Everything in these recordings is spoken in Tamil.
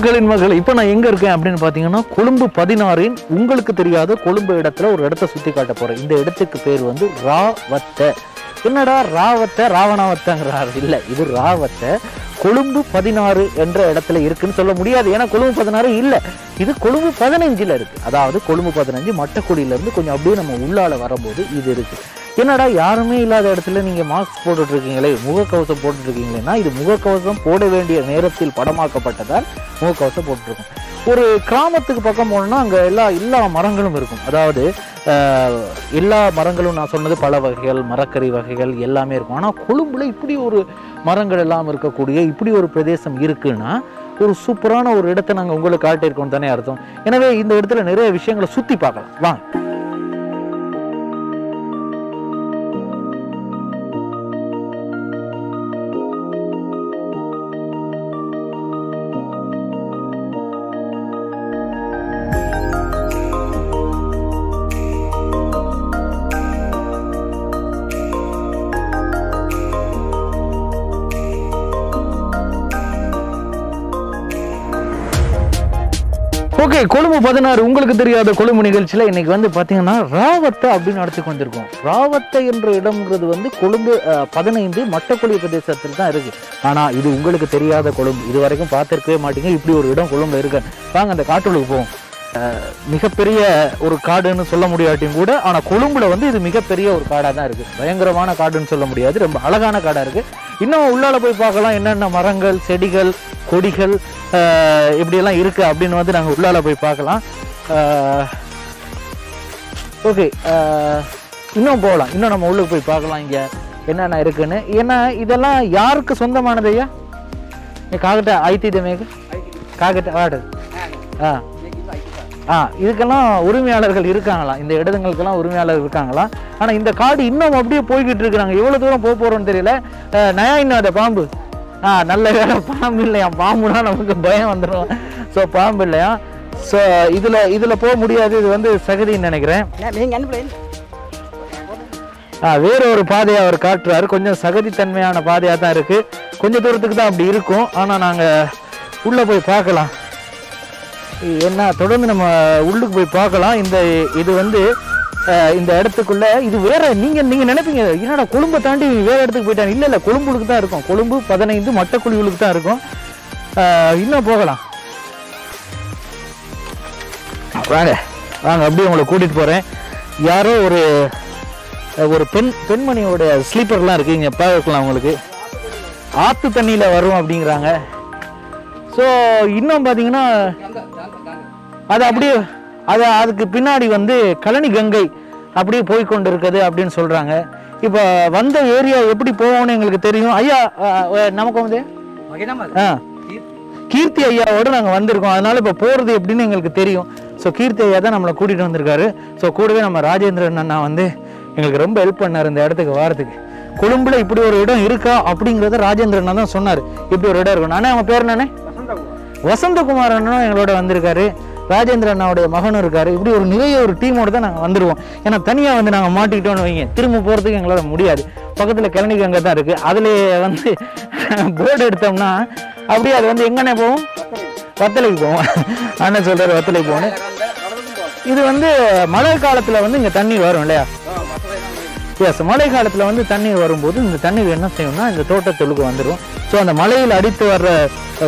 மகளின் மகள். இப்போ நான் எங்கே இருக்கேன் அப்படின்னு பார்த்தீங்கன்னா கொழும்பு பதினாறின் உங்களுக்கு தெரியாத கொழும்பு இடத்துல ஒரு இடத்த சுற்றி காட்ட போகிறேன் இந்த இடத்துக்கு பேர் வந்து ராவத்த. என்னடா ராவத்த? ராவணாவத்தைங்கிறார். இல்லை இது ராவத்த. கொழும்பு பதினாறு என்ற இடத்துல இருக்குன்னு சொல்ல முடியாது. ஏன்னா கொழும்பு பதினாறு இல்லை. இது கொழும்பு பதினஞ்சில் இருக்குது அதாவது கொழும்பு பதினஞ்சு மட்டக்குடியில இருந்து கொஞ்சம் அப்படியே நம்ம உள்ளால வரும்போது இது இருக்குது என்னடா யாருமே இல்லாத இடத்துல நீங்க மாஸ்க் போட்டுட்டு இருக்கீங்களே முகக்கவசம் போட்டுட்ருக்கீங்களேன்னா இது முகக்கவசம் போட வேண்டிய நேரத்தில் படமாக்கப்பட்டதால் முகக்கவசம் போட்டுருக்கோம் ஒரு கிராமத்துக்கு பக்கம் போனோம்னா அங்கே எல்லா எல்லா மரங்களும் இருக்கும். அதாவது எல்லா மரங்களும் நான் சொன்னது பல வகைகள் மரக்கறி வகைகள் எல்லாமே இருக்கும். ஆனால் கொழும்புல இப்படி ஒரு மரங்கள் எல்லாம் இருக்கக்கூடிய இப்படி ஒரு பிரதேசம் இருக்குன்னா ஒரு சூப்பரான ஒரு இடத்தை நாங்கள் உங்களுக்கு காட்டியிருக்கோம் தானே அர்த்தம். எனவே இந்த இடத்துல நிறைய விஷயங்களை சுற்றி பார்க்கலாம். வாங்க. ஓகே கொழும்பு பதினாறு. உங்களுக்கு தெரியாத கொழும்பு நிகழ்ச்சியில் இன்னைக்கு வந்து பார்த்தீங்கன்னா ராவத்தை அப்படின்னு நடத்தி வந்திருக்கோம் ராவத்தை என்ற இடம்ங்கிறது வந்து கொழும்பு பதினைந்து மட்டக்குழி பிரதேசத்தில் தான் இருக்கு. ஆனால் இது உங்களுக்கு தெரியாத கொழும்பு. இது வரைக்கும் பார்த்துருக்கவே மாட்டீங்க. இப்படி ஒரு இடம் கொழும்பு இருக்கு. வாங்க அந்த காட்டுகளுக்கு போவோம். மிகப்பெரிய ஒரு காடுன்னு சொல்ல முடியாட்டியும் கூட ஆனால் கொழும்புல வந்து இது மிகப்பெரிய ஒரு காடாக தான் இருக்குது பயங்கரமான காடுன்னு சொல்ல முடியாது. ரொம்ப அழகான காடாக இருக்குது இன்னும் உள்ளால போய் பார்க்கலாம். என்னென்ன மரங்கள் செடிகள் கொடிகள் இப்படியெல்லாம் இருக்குது அப்படின்னு வந்து நாங்கள் உள்ளால போய் பார்க்கலாம். ஓகே இன்னும் போகலாம் இன்னும் நம்ம உள்ளுக்கு போய் பார்க்கலாம் இங்கே என்னென்ன இருக்குன்னு. ஏன்னா இதெல்லாம் யாருக்கு சொந்தமானது ஐயா? நீ காகட்ட ஐத்தி மேகு வாடு ஆ. ஆ இதுக்கெல்லாம் உரிமையாளர்கள் இருக்காங்களாம் இந்த இடதுங்களுக்கெல்லாம் உரிமையாளர்கள் இருக்காங்களாம் ஆனால் இந்த காடு இன்னும் அப்படியே போய்கிட்டு இருக்கிறாங்க. எவ்வளோ தூரம் போக போகிறோன்னு தெரியல. நயா இன்னும் அதை பாம்பு. நல்ல வேலை பாம்பு இல்லையா? பாம்புனா நமக்கு பயம் வந்துடும் ஸோ பாம்பு இல்லையா? ஸோ இதில் இதில் போக முடியாது. இது வந்து சகதின்னு நினைக்கிறேன். ஆ, வேற ஒரு பாதையை அவர் காட்டுறாரு. கொஞ்சம் சகதித்தன்மையான பாதையாக தான் இருக்கு. கொஞ்சம் தூரத்துக்கு தான் அப்படி இருக்கும். ஆனால் நாங்கள் உள்ளே போய் பார்க்கலாம். என்ன தொடர்ந்து நம்ம உள்ளுக்கு போய் பார்க்கலாம். இந்த இது வந்து இந்த இடத்துக்குள்ள இது வேற நீங்க நீங்க நினைப்பீங்க என்னடா கொழும்பை தாண்டி வேற இடத்துக்கு போயிட்டாங்க. இல்ல இல்ல கொழும்புக்கு தான் இருக்கும். கொழும்பு பதினைந்து மட்டக்குழிவுக்கு தான் இருக்கும். இன்னும் போகலாம். வாங்க வாங்க அப்படியே உங்களை கூட்டிட்டு போறேன். யாரோ ஒரு ஒரு பெண் பெண்மணியோட ஸ்லீப்பர்லாம் இருக்கு. இங்க பார்க்கலாம் உங்களுக்கு. ஆத்து தண்ணியில வரும் அப்படிங்கிறாங்க. ஸோ இன்னும் பார்த்தீங்கன்னா அது அப்படியே அது அதுக்கு பின்னாடி வந்து கழனி கங்கை அப்படியே போய் கொண்டு இருக்குது அப்படின்னு சொல்றாங்க. இப்போ வந்த ஏரியா எப்படி போவோம்னு எங்களுக்கு தெரியும். ஐயா நமக்கு வந்து ஆ. கீர்த்தி. ஐயாவோட நாங்கள் வந்திருக்கோம். அதனால இப்போ போகிறது எப்படின்னு எங்களுக்கு தெரியும். ஸோ கீர்த்தி ஐயா தான் நம்மளை கூட்டிகிட்டு வந்திருக்காரு. ஸோ கூடவே நம்ம ராஜேந்திரன் அண்ணா வந்து எங்களுக்கு ரொம்ப ஹெல்ப் பண்ணார் இந்த இடத்துக்கு வாரத்துக்கு. கொழும்புல இப்படி ஒரு இடம் இருக்கா அப்படிங்கிறத ராஜேந்திரன் தான் சொன்னார். இப்படி ஒரு இடம் இருக்கும். அண்ணா அவங்க பேர் என்னண்ணே? வசந்தகுமார் அண்ணனும் எங்களோட வந்திருக்காரு. ராஜேந்திர அண்ணாவுடைய மகனும் இருக்காரு. இப்படி ஒரு நிறைய ஒரு டீமோட தான் நாங்கள் வந்துருவோம். ஏன்னா தனியாக வந்து நாங்கள் மாட்டிக்கிட்டோம்னு வைங்க. திரும்ப போகிறதுக்கு எங்களால் முடியாது. பக்கத்தில் கிளனி கங்கை தான் இருக்குது அதுலேயே வந்து போர்டு எடுத்தோம்னா அப்படியே அது வந்து எங்கன்னே போகும் வத்தலைக்கு போவோம். அண்ணன் சொல்கிறார் வத்தலைக்கு போகணும். இது வந்து மழை காலத்தில் வந்து இங்கே தண்ணி வரும் இல்லையா? எஸ் மழை காலத்தில் வந்து தண்ணீர் வரும்போது இந்த தண்ணீர் என்ன செய்யும்னா இந்த தோட்டத்தொழுக்கு வந்துடும் ஸோ அந்த மலையில் அடித்து வர்ற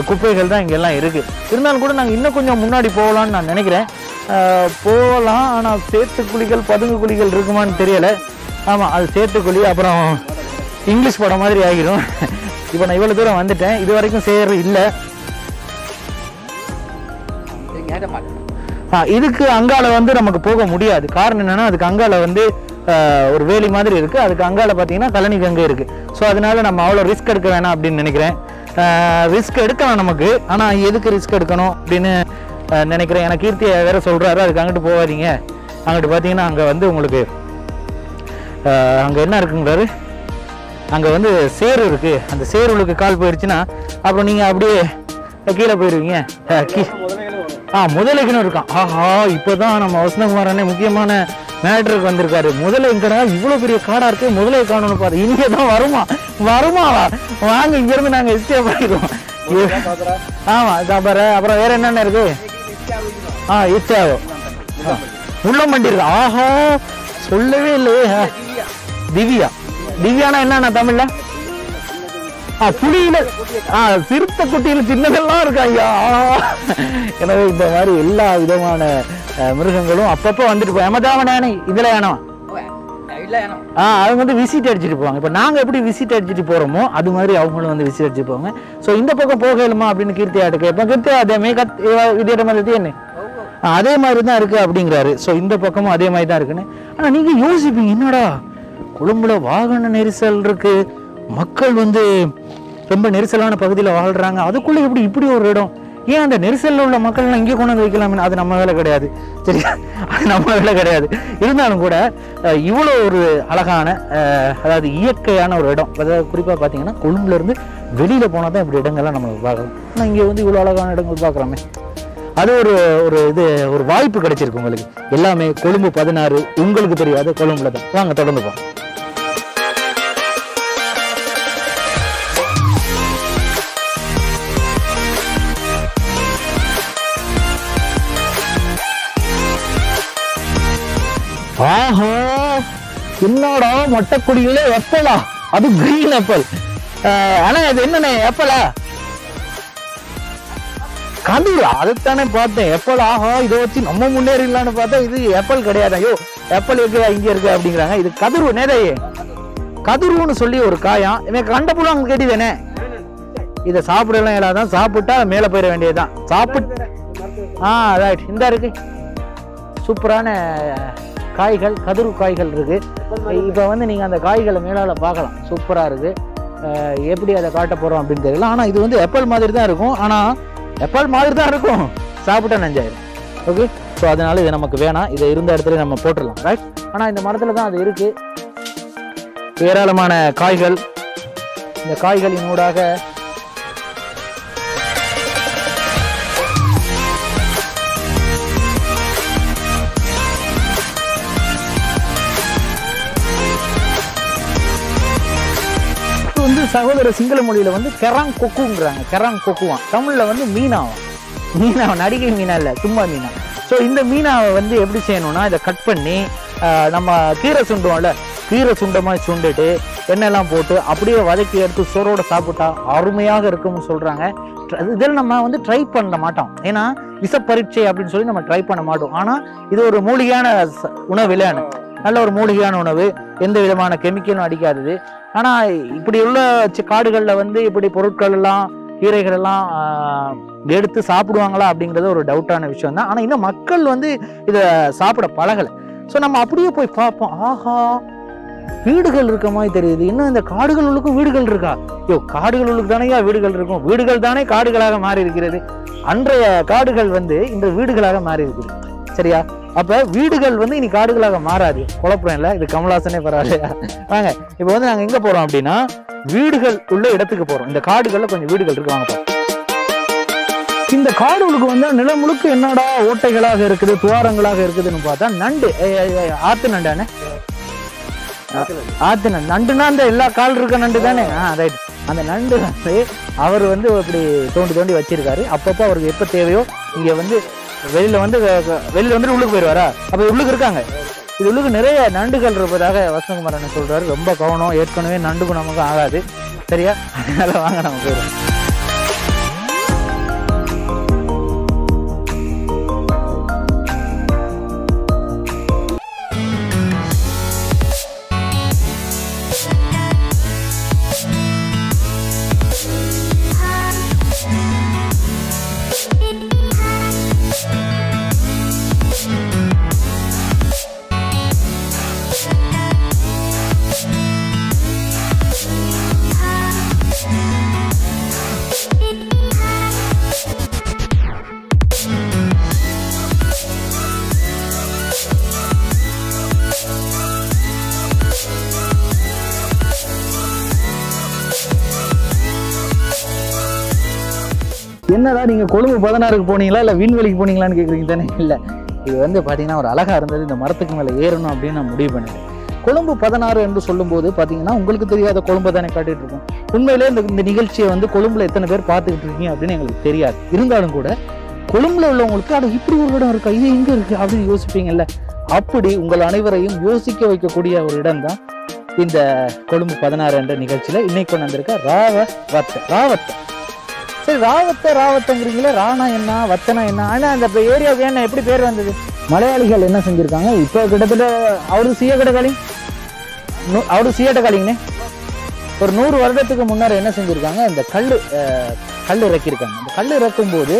குப்பைகள் தான் இங்கே எல்லாம் இருக்குது இருந்தாலும் கூட நாங்கள் இன்னும் கொஞ்சம் முன்னாடி போகலான்னு நான் நினைக்கிறேன். போகலாம். ஆனால் சேத்து குழிகள் பதுங்கு குழிகள் இருக்குமான்னு தெரியலை. ஆமாம் அது சேத்து குழி அப்புறம் இங்கிலீஷ் படம் மாதிரி ஆகிடும் இப்போ நான் இவ்வளோ தூரம் வந்துட்டேன். இது வரைக்கும் சேர் இல்லை. இதுக்கு அங்கால வந்து நமக்கு போக முடியாது. காரணம் என்னன்னா அதுக்கு அங்கால வந்து ஒரு வேலி மாதிரி இருக்குது அதுக்கு அங்கால பார்த்தீங்கன்னா கழனி கங்கை இருக்குது ஸோ அதனால நம்ம அவ்வளோ ரிஸ்க் எடுக்க வேணாம் அப்படின்னு நினைக்கிறேன். ரிஸ்க் எடுக்கலாம் நமக்கு. ஆனால் எதுக்கு ரிஸ்க் எடுக்கணும் அப்படின்னு நினைக்கிறேன். எனக்கு கீர்த்தியை வேறு சொல்கிறாரு அதுக்கு அங்கிட்டு போகாதீங்க. அங்கிட்டு பார்த்தீங்கன்னா அங்கே வந்து உங்களுக்கு அங்கே என்ன இருக்குங்கிறாரு அங்கே வந்து சேரு இருக்குது அந்த சேருளுக்கு கால் போயிடுச்சுன்னா அப்புறம் நீங்கள் அப்படியே கீழே போயிடுவீங்க அஹ், கீ ஆ முதலைக்குன்னு இருக்கான். ஆஹா இப்போதான் நம்ம வசந்தகுமார் அண்ணே முக்கியமான மேட்ருக்கு வந்திருக்காரு. முதல்ல எங்கடா இவ்வளோ பெரிய காடா இருக்கு முதலே காணணும் பாரு. இங்கே தான் வருமா? வருமா? வாங்க இங்கேருந்து நாங்கள் எஸ்டேப் பண்ணிடுவோம். ஆமா சாப்பாரு அப்புறம் வேற என்னென்ன இருக்கு? ஆ இத்தியாவோ முள்ளம்பண்டி இருக்கு ஆஹா சொல்லவே இல்லையே. திவ்யா. திவ்யானா என்னண்ணா தமிழ்ல? புலியில ஆ சிறுத்தை குட்டியில சின்னதெல்லாம் இருக்கா ஐயா எனவே இந்த மாதிரி எல்லா விதமான மிருகங்களும் அப்பப்போ வந்துட்டு போய் எமதாவனானே இதுல வேணாம். ஆ அவங்க வந்து விசிட் அடிச்சுட்டு போவாங்க. இப்போ நாங்கள் எப்படி விசிட் அடிச்சுட்டு போகிறோமோ அது மாதிரி அவங்களும் வந்து விசிட் அடிச்சு போவாங்க. ஸோ இந்த பக்கம் போகலுமா அப்படின்னு கீர்த்தியாட்ட கேட்போம். கீர்த்தியா அதே மாதிரி கத் இதே மாதிரி என்ன? அதே மாதிரி தான் இருக்கு அப்படிங்கிறாரு. ஸோ இந்த பக்கமும் அதே மாதிரி தான் இருக்குன்னு. ஆனால் நீங்கள் யோசிப்பீங்க என்னடா கொழும்புல வாகன நெரிசல் இருக்கு. மக்கள் வந்து ரொம்ப நெரிசலான பகுதியில் வாழ்றாங்க. அதுக்குள்ள எப்படி இப்படி ஒரு இடம்? ஏன் அந்த நெரிசல்ல உள்ள மக்கள்லாம் இங்கே கொண்டு வந்து வைக்கலாமே? அது நம்ம வேலை கிடையாது. சரியா அது நம்ம வேலை கிடையாது. இருந்தாலும் கூட அஹ், இவ்வளோ ஒரு அழகான அஹ், அதாவது இயற்கையான ஒரு இடம். அதாவது குறிப்பாக பார்த்தீங்கன்னா கொழும்புல இருந்து வெளியில போனால் தான் இப்படி இடங்கள்லாம் நம்ம பார்க்கலாம். ஆனால் இங்கே வந்து இவ்வளோ அழகான இடங்கள் பார்க்குறோமே அது ஒரு ஒரு இது ஒரு வாய்ப்பு கிடைச்சிருக்கு உங்களுக்கு. எல்லாமே கொழும்பு பதினாறு உங்களுக்கு தெரியாது கொழும்புல தான். வாங்க தொடர்ந்து போம் ஆஹா என்னடா மொட்டைக்குடியில எப்பலா அது கிரீன் ஆப்பிள் ஆனா அது என்னண்ணே எப்பலா கதிர் அதைத்தானே பார்த்தேன். எப்பல் ஆஹா இதை வச்சு நம்ம முன்னேறிடலாம்னு பார்த்தா இது எப்பல் கிடையாது. ஐயோ எப்பல் இருக்குதா இங்க இருக்கு அப்படிங்கிறாங்க. இது கதிர்வு நேதையே கதிர்வுன்னு சொல்லி ஒரு காயம். எனக்கு கண்ட புள்ள அவங்க கேட்டிதானே? இதை சாப்பிடலாம் இல்லாதான் சாப்பிட்டா மேலே போயிட வேண்டியதுதான். சாப்பிட்டு ஆ ரைட் இந்த இருக்கு. சூப்பரான காய்கள் கதிர் காய்கள் இருக்குது இப்போ வந்து நீங்கள் அந்த காய்களை மேலால் பார்க்கலாம். சூப்பராக இருக்குது எப்படி அதை காட்ட போகிறோம் அப்படின்னு தெரியல. ஆனால் இது வந்து எப்பல் மாதிரி தான் இருக்கும். ஆனால் எப்பல் மாதிரி தான் இருக்கும். சாப்பிட்டா நஞ்சாயிரும். ஓகே ஸோ அதனால் இது நமக்கு வேணாம். இதை இருந்த இடத்துல நம்ம போட்டுடலாம். ரைட் ஆனால் இந்த மரத்தில் தான் அது இருக்குது ஏராளமான காய்கள். இந்த காய்களின் ஊடாக வந்து சகோதர சிங்கள மொழியில வந்து கெராங் கொக்குங்கிறாங்க கெராங் கொக்குவான் தமிழ்ல வந்து மீனாவான். மீனாவை நடிகை மீனா இல்லை சும்மா மீனா. ஸோ இந்த மீனாவை வந்து எப்படி செய்யணும்னா இதை கட் பண்ணி நம்ம கீரை சுண்டுவோம்ல கீரை சுண்டமாக சுண்டுட்டு எண்ணெய்லாம் போட்டு அப்படியே வதக்கி எடுத்து சோறோட சாப்பிட்டா அருமையாக இருக்கும்னு சொல்கிறாங்க இதில் நம்ம வந்து ட்ரை பண்ண மாட்டோம். ஏன்னா விஷ பரீட்சை அப்படின்னு சொல்லி நம்ம ட்ரை பண்ண மாட்டோம். ஆனால் இது ஒரு மூலிகையான உணவு விளையாடு நல்ல ஒரு மூலிகையான உணவு எந்த விதமான கெமிக்கலும் அடிக்காதது. ஆனால் இப்படி உள்ள காடுகளில் வந்து இப்படி பொருட்கள் எல்லாம் கீரைகள் எல்லாம் எடுத்து சாப்பிடுவாங்களா அப்படிங்கிறது ஒரு டவுட்டான விஷயம் தான். ஆனால் இன்னும் மக்கள் வந்து இதை சாப்பிட பழகலை. ஸோ நம்ம அப்படியே போய் பார்ப்போம். ஆஹா வீடுகள் இருக்க மாதிரி தெரியுது. இன்னும் இந்த காடுகள் உள்ளுக்கும் வீடுகள் இருக்கா? ஐயோ காடுகள் உள்ளுக்கு தானேயா வீடுகள் இருக்கும். வீடுகள் தானே காடுகளாக மாறி இருக்கிறது அன்றைய காடுகள் வந்து இந்த வீடுகளாக மாறி இருக்குது சரியா? அப்ப வீடுகள் வந்து இனி காடுகளாக மாறாது. குழப்பம் இல்லை இது கமலாசனே பரவாயில்லையா? வாங்க இப்போ வந்து நாங்க எங்க போறோம் அப்படின்னா வீடுகள் உள்ள இடத்துக்கு போறோம். இந்த காடுகள்ல கொஞ்சம் வீடுகள் இருக்கு வாங்க இந்த காடுகளுக்கு வந்து நிலம் முழுக்க என்னடா ஓட்டைகளாக இருக்குது துவாரங்களாக இருக்குதுன்னு பார்த்தா நண்டு. ஆத்து நண்டானே ஆத்து நண்டு. நண்டுனா அந்த எல்லா கால் இருக்க நண்டு தானே? ஆ ரைட். அந்த நண்டு வந்து அவர் வந்து இப்படி தோண்டி தோண்டி வச்சிருக்காரு. அப்பப்போ அவருக்கு எப்போ தேவையோ இங்க வந்து வெளியில வந்து வெளியில வந்து உள்ளுக்கு போயிடுவாரா அப்ப உள்ளுக்கு இருக்காங்க. இது உள்ளுக்கு நிறைய நண்டுகள் இருப்பதாக வசந்தகுமார் அண்ணன் சொல்றாரு. ரொம்ப கவனம் ஏற்கனவே நண்டுக்கு நமக்கு ஆகாது. சரியா? அதனால வாங்க நம்ம போயிடுவோம். என்னதான் நீங்கள் கொழும்பு பதினாறுக்கு போனீங்களா இல்ல விண்வெளிக்கு போனீங்களான்னு கேட்குறீங்க தானே? இல்ல. இது வந்து பாத்தீங்கன்னா ஒரு அழகா இருந்தது. இந்த மரத்துக்கு மேலே ஏறணும் அப்படின்னு நான் முடிவு பண்ணிட்டேன் கொழும்பு பதினாறு என்று சொல்லும்போது பார்த்தீங்கன்னா உங்களுக்கு தெரியாத கொழும்பை தானே காட்டிட்டு இருக்கோம். உண்மையிலே இந்த இந்த நிகழ்ச்சியை வந்து கொழும்புல எத்தனை பேர் பார்த்துக்கிட்டு இருக்கீங்க அப்படின்னு எங்களுக்கு தெரியாது. இருந்தாலும் கூட கொழும்புல உள்ளவங்களுக்கு அது இப்படி ஒரு இடம் இருக்கா? இது எங்க இருக்கு? அப்படின்னு யோசிப்பீங்கல்ல. அப்படி உங்கள் அனைவரையும் யோசிக்க வைக்கக்கூடிய ஒரு இடம் தான் இந்த கொழும்பு பதினாறு என்ற நிகழ்ச்சியில இன்னைக்கு கொண்டு வந்திருக்க ராவ வத்த ராவத்தை. சரி ராவத்தை ராவத்தங்கிறீங்களே ராணா என்ன வத்தனா என்ன? ஆனா அந்த ஏரியாவுக்கு என்ன எப்படி பேர் வந்தது? மலையாளிகள் என்ன செஞ்சிருக்காங்க? இப்போ கிட்டத்தட்ட அவரு சீயகடகாளி அவரு சீயட்டகாளிங்கண்ணே ஒரு நூறு வருடத்துக்கு முன்னாடி என்ன செஞ்சிருக்காங்க? இந்த கல் கல் இறக்கியிருக்காங்க. இந்த கல் இறக்கும் போது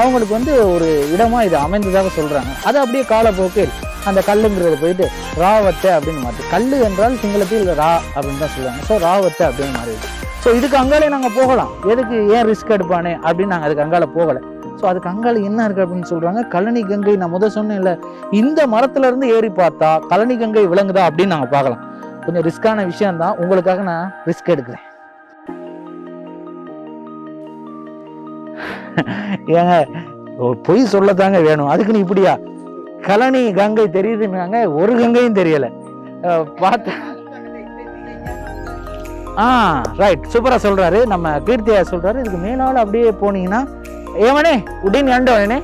அவங்களுக்கு வந்து ஒரு இடமா இது அமைந்ததாக சொல்றாங்க. அது அப்படியே காலப்போக்கில் அந்த கல்லுங்கிறது போயிட்டு ராவத்தை அப்படின்னு மாற்றி கல் என்றால் சிங்களத்தில் ரா அப்படின்னு தான் சொல்லுவாங்க. ஸோ ராவத்தை அப்படின்னு மாறிடுது ஸோ இதுக்கு அங்காலே நாங்கள் போகலாம். எதுக்கு ஏன் ரிஸ்க் எடுப்பானே அப்படின்னு நாங்கள் அதுக்கு அங்கால போகலை. ஸோ அதுக்கு அங்கால என்ன இருக்கு அப்படின்னு சொல்றாங்க? கழனி கங்கை நான் முதல் சொன்னேன் இல்லை இந்த மரத்துல இருந்து ஏறி பார்த்தா கழனி கங்கை விளங்குதா அப்படின்னு நாங்கள் பார்க்கலாம். கொஞ்சம் ரிஸ்கான விஷயம் தான். உங்களுக்காக நான் ரிஸ்க் எடுக்கிறேன். ஏங்க பொய் சொல்லத்தாங்க வேணும். அதுக்கு இப்படியா? கழனி கங்கை தெரியுதுன்னாங்க ஒரு கங்கையும் தெரியலை. பார்த்தா ஆ. ரைட் சூப்பராக சொல்கிறாரு நம்ம கீர்த்தியா சொல்கிறாரு இதுக்கு மேலால் அப்படியே போனீங்கன்னா ஏமனே உடனே அண்டவனே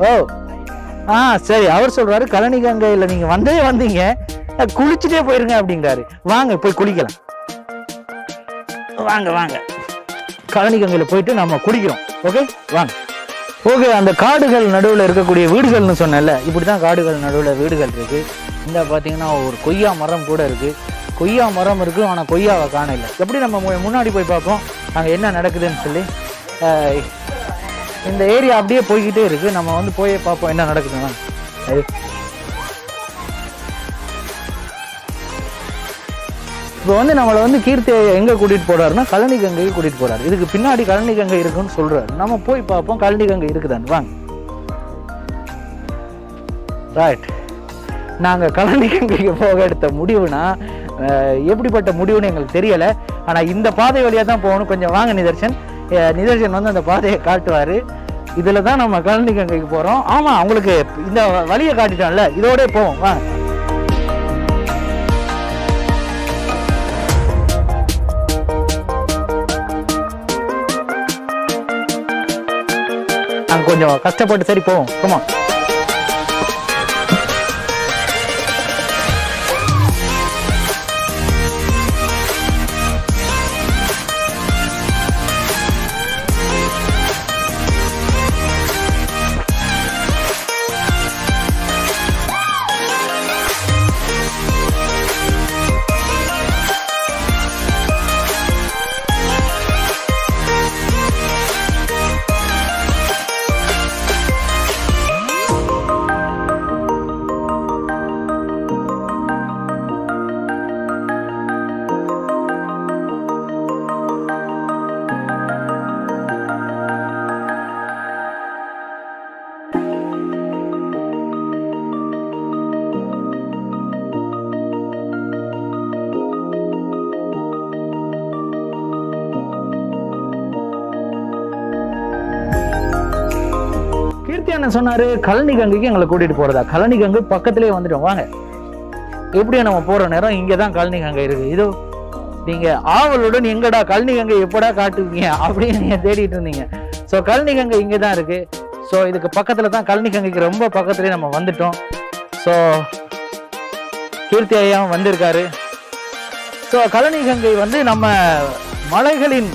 ஓ. ஆ சரி அவர் சொல்கிறாரு கழனி கங்கையில் நீங்கள் வந்தே வந்தீங்க. குளிச்சுட்டே போயிருங்க அப்படிங்கிறாரு. வாங்க போய் குளிக்கலாம். வாங்க வாங்க. கழனி கங்கையில் போயிட்டு நம்ம குடிக்கிறோம். ஓகே வாங்க. ஓகே அந்த காடுகள் நடுவில் இருக்கக்கூடிய வீடுகள்னு சொன்னேன்ல இப்படி தான் காடுகள் நடுவில் வீடுகள் இருக்குது இந்த பார்த்தீங்கன்னா ஒரு கொய்யா மரம் கூட இருக்கு. கொய்யா மரம் இருக்கு ஆனால் கொய்யாவை காணல. எப்படி நம்ம முன்னாடி போய் பார்ப்போம். அங்கே என்ன நடக்குதுன்னு சொல்லி. அஹ், இந்த ஏரியா அப்படியே போய்கிட்டே இருக்கு. நம்ம வந்து போய் பார்ப்போம் என்ன நடக்குதுன்னா. இப்போ வந்து நம்மளை வந்து கீர்த்தி எங்க கூட்டிட்டு போறாருன்னா கழனி கங்கைக்கு கூட்டிட்டு போறாரு. இதுக்கு பின்னாடி கழனி கங்கை இருக்குன்னு சொல்றாரு. நம்ம போய் பார்ப்போம் கழனி கங்கை இருக்குதான்னு. வாங்க. ரைட் நாங்க கழனி கங்கைக்கு போக எடுத்த முடிவுனா எப்படிப்பட்ட முடிவுன்னு எங்களுக்கு தெரியல. ஆனா இந்த பாதை வழியா தான் போகணும். கொஞ்சம் வாங்க நிதர்ஷன். நிதர்ஷன் வந்து அந்த பாதையை காட்டுவாரு. இதுல தான் நம்ம கழனி கங்கைக்கு போறோம். ஆமா அவங்களுக்கு இந்த வழியை காட்டிட்டோம்ல. இதோட போவோம். வாங்க கொஞ்சம் கஷ்டப்பட்டு சரி போவோம். கமா என்ன சொன்னாரு? கழனி கங்கைக்கு எங்களை கூட்டிட்டு போறதா? கழனி கங்கை பக்கத்திலே வந்துட்டோம். வாங்க. எப்படியும் நம்ம போற நேரம் இங்கே தான் கழனி கங்கை இருக்கு. இதோ நீங்க ஆவலுடன் எங்கடா கழனி கங்கை எப்படா காட்டுவீங்க அப்படின்னு நீங்க தேடிட்டு இருந்தீங்க. ஸோ கழனி கங்கை இங்கே தான் இருக்கு. ஸோ இதுக்கு பக்கத்துல தான் கழனி கங்கைக்கு ரொம்ப பக்கத்துலேயே நம்ம வந்துட்டோம். ஸோ கீர்த்தி ஐயாவும் வந்திருக்காரு. ஸோ கழனி கங்கை வந்து நம்ம மலைகளின்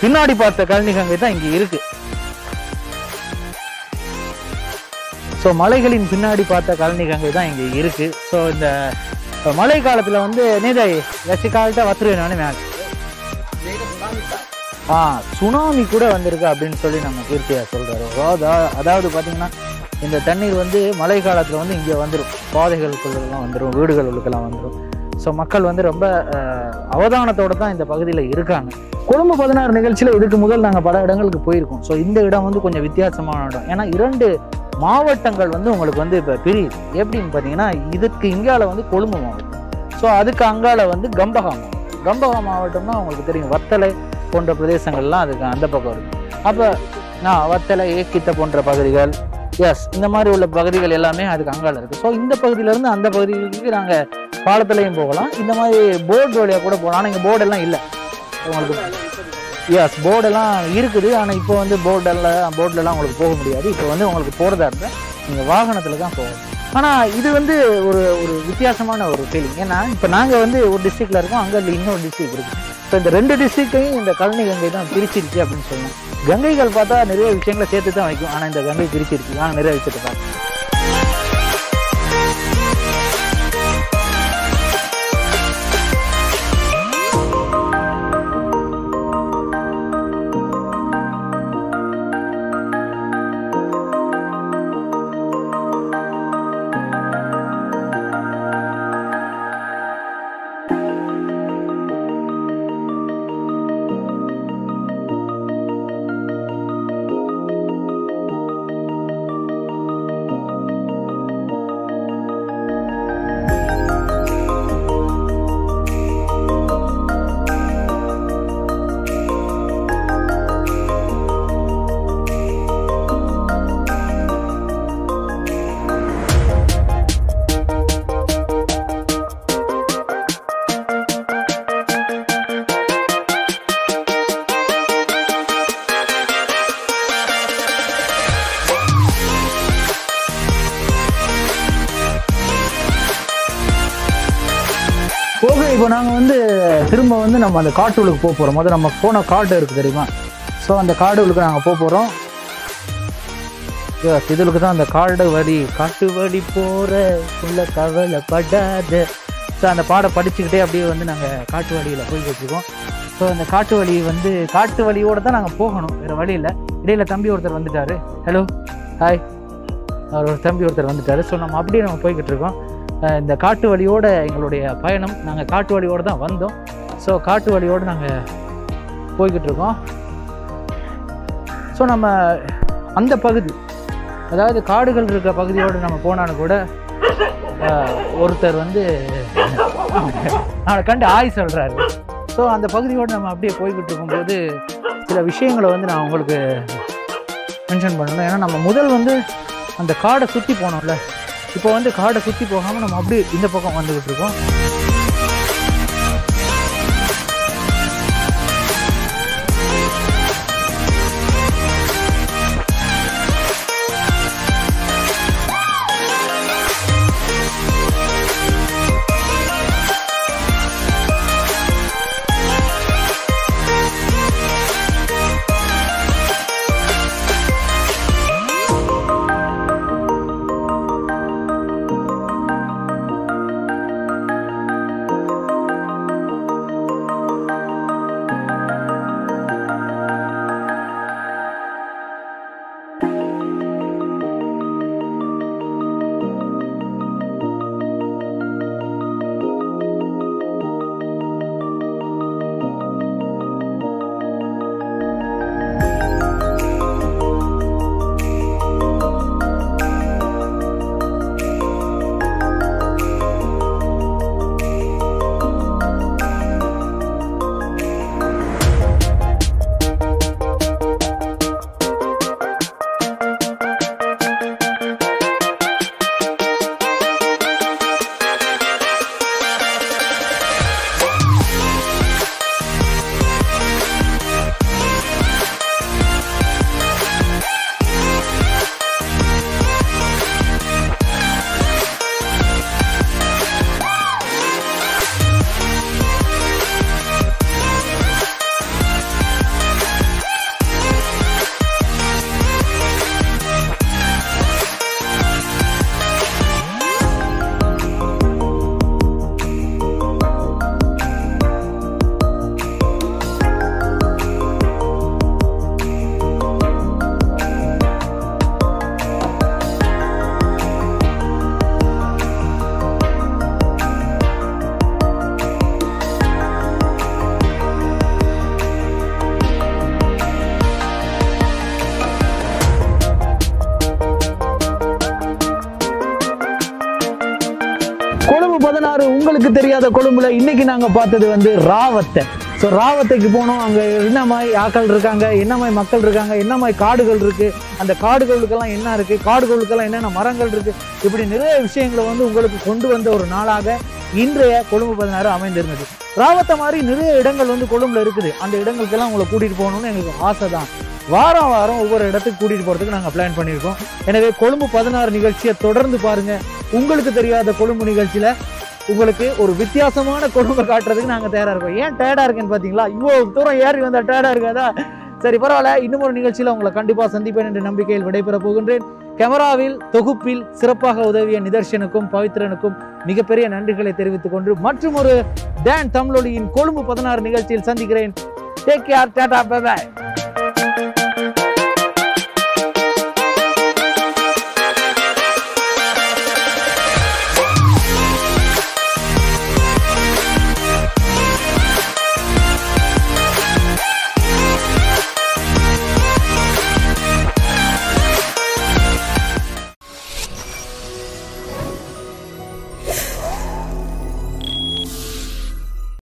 பின்னாடி பார்த்த கழனி கங்கை தான் இங்க இருக்கு. ஸோ மலைகளின் பின்னாடி பார்த்த கழனி கங்கை தான் இங்கே இருக்கு. ஸோ இந்த மழை காலத்தில் வந்து நீதை ரசி வத்துருவேன் மேலே. ஆ சுனாமி கூட வந்திருக்கு அப்படின்னு சொல்லி நம்ம கீர்த்தியா சொல்கிறாரு அதாவது அதாவது பார்த்தீங்கன்னா இந்த தண்ணீர் வந்து மழை காலத்தில் வந்து இங்கே வந்துடும் பாதைகளுக்குள்ளெல்லாம் வந்துடும் வீடுகளுக்கெல்லாம் வந்துடும் ஸோ மக்கள் வந்து ரொம்ப அவதானத்தோடு அவதானத்தோட தான் இந்த பகுதியில் இருக்காங்க. கொழும்பு பதினாறு நிகழ்ச்சியில் இதுக்கு முதல் நாங்கள் பல இடங்களுக்கு போயிருக்கோம். ஸோ இந்த இடம் வந்து கொஞ்சம் வித்தியாசமான இடம். ஏன்னா இரண்டு மாவட்டங்கள் வந்து உங்களுக்கு வந்து இப்போ பிரியுது. எப்படின்னு பார்த்தீங்கன்னா இதுக்கு இங்கால வந்து கொழும்பு மாவட்டம். ஸோ அதுக்கு அங்கால வந்து கம்பகா மாவட்டம் கம்பகா மாவட்டம்னா உங்களுக்கு தெரியும். வத்தலை போன்ற பிரதேசங்கள்லாம் அதுக்கு அந்த பக்கம் இருக்கு. அப்போ நான் வத்தலை ஏக்கித்த போன்ற பகுதிகள் எஸ் இந்த மாதிரி உள்ள பகுதிகள் எல்லாமே அதுக்கு அங்கால இருக்குது ஸோ இந்த பகுதியிலேருந்து அந்த பகுதிகளுக்கு நாங்கள் பாலத்துலேயும் போகலாம். இந்த மாதிரி போர்டு வழியாக கூட போகலாம். ஆனால் இங்கே போர்டெல்லாம் இல்லை. உங்களுக்கு எஸ் போர்டெல்லாம் இருக்குது. ஆனால் இப்போ வந்து போர்டெல்லாம் போர்டிலலாம் உங்களுக்கு போக முடியாது. இப்போ வந்து உங்களுக்கு போகிறதா இருந்தால் நீங்கள் வாகனத்தில் தான் போகணும். ஆனால் இது வந்து ஒரு ஒரு வித்தியாசமான ஒரு ஃபீலிங் ஏன்னா இப்போ நாங்கள் வந்து ஒரு டிஸ்ட்ரிக்டில் இருக்கோம் அங்கே இன்னொரு டிஸ்ட்ரிக்ட் இருக்குது இப்போ இந்த ரெண்டு டிஸ்ட்ரிக்டையும் இந்த கழனி கங்கை தான் பிரிச்சிருச்சு அப்படின்னு சொல்லுவோம் கங்கைகள் பார்த்தா நிறைய விஷயங்களை சேர்த்து தான் வைக்கும். ஆனால் இந்த கங்கை பிரிச்சிருக்கு நாங்கள் நிறைய விஷயத்தை பார்க்கணும். நம்ம அந்த காட்டுகளுக்கு போக போகிறோம் முதல்ல நம்ம போன காடு இருக்குது தெரியுமா? ஸோ அந்த காடுகளுக்கு நாங்கள் போக போகிறோம் இதுகளுக்கு தான் அந்த காடு வழி. காட்டு வழி போகிற உள்ள கவலைப்படாத. ஸோ அந்த பாடம் படிச்சுக்கிட்டே அப்படியே வந்து நாங்கள் காட்டு வழியில் போய்கிட்டு இருக்கோம் ஸோ அந்த காட்டு வழி வந்து காட்டு வழியோடு தான் நாங்கள் போகணும். வேறு வழியில் இடையில் இடையில தம்பி ஒருத்தர் வந்துட்டார். ஹலோ ஹாய் அவர் ஒரு தம்பி ஒருத்தர் வந்துட்டார். ஸோ நம்ம அப்படியே நம்ம போய்கிட்டு இருக்கோம். இந்த காட்டு வழியோட எங்களுடைய பயணம் நாங்கள் காட்டு வழியோடு தான் வந்தோம். ஸோ காட்டு வழியோடு நாங்கள் போய்கிட்டு இருக்கோம் ஸோ நம்ம அந்த பகுதி அதாவது காடுகள் இருக்கிற பகுதியோடு நம்ம போனாலும் கூட ஒருத்தர் வந்து அவனை கண்டு ஆய் சொல்கிறாரு ஸோ அந்த பகுதியோடு நம்ம அப்படியே போய்கிட்டு இருக்கும்போது சில விஷயங்களை வந்து நான் உங்களுக்கு மென்ஷன் பண்ணணும். ஏன்னா நம்ம முதல் வந்து அந்த காடை சுற்றி போனோம்ல. இப்போ வந்து காடை சுற்றி போகாமல் நம்ம அப்படியே இந்த பக்கம் வந்துக்கிட்டு இருக்கோம் கண்ணுக்கு தெரியாத கொழும்புல இன்னைக்கு நாங்க பார்த்தது வந்து ராவத்தை. ஸோ ராவத்தைக்கு போனோம். அங்கே என்ன மாதிரி ஆக்கள் இருக்காங்க? என்ன மாதிரி மக்கள் இருக்காங்க? என்ன மாதிரி காடுகள் இருக்குது அந்த காடுகளுக்கெல்லாம் என்ன இருக்குது காடுகளுக்கெல்லாம் என்னென்ன மரங்கள் இருக்குது இப்படி நிறைய விஷயங்களை வந்து உங்களுக்கு கொண்டு வந்த ஒரு நாளாக இன்றைய கொழும்பு பதினாறு அமைந்திருந்தது. ராவத்தை மாதிரி நிறைய இடங்கள் வந்து கொழும்புல இருக்குது. அந்த இடங்களுக்கெல்லாம் உங்களை கூட்டிகிட்டு போகணும்னு எங்களுக்கு ஆசை தான் வாரம் வாரம் ஒவ்வொரு இடத்துக்கு கூட்டிகிட்டு போகிறதுக்கு நாங்கள் பிளான் பண்ணியிருக்கோம். எனவே கொழும்பு பதினாறு நிகழ்ச்சியை தொடர்ந்து பாருங்கள் உங்களுக்கு தெரியாத கொழும்பு நிகழ்ச்சியில் உங்களுக்கு ஒரு வித்தியாசமான கொழும்பை காட்டுறதுக்கு நாங்கள் தயாராக இருக்கோம். ஏன் டயர்டாக இருக்குன்னு பார்த்தீங்களா இவ்வளோ தூரம் ஏறி வந்தால் டயர்டாக இருக்காதா? சரி பரவாயில்ல. இன்னும் ஒரு நிகழ்ச்சியில் உங்களை கண்டிப்பாக சந்திப்பேன் என்ற நம்பிக்கையில் விடைபெறப் போகின்றேன். கேமராவில் தொகுப்பில் சிறப்பாக உதவிய நிதர்ஷனுக்கும் பவித்ரனுக்கும் மிகப்பெரிய நன்றிகளை தெரிவித்துக் கொண்டு மற்றும் ஒரு டேன் தமிழொலியின் கொழும்பு பதினாறு நிகழ்ச்சியில் சந்திக்கிறேன். டேக் கேர் டாடா பாய்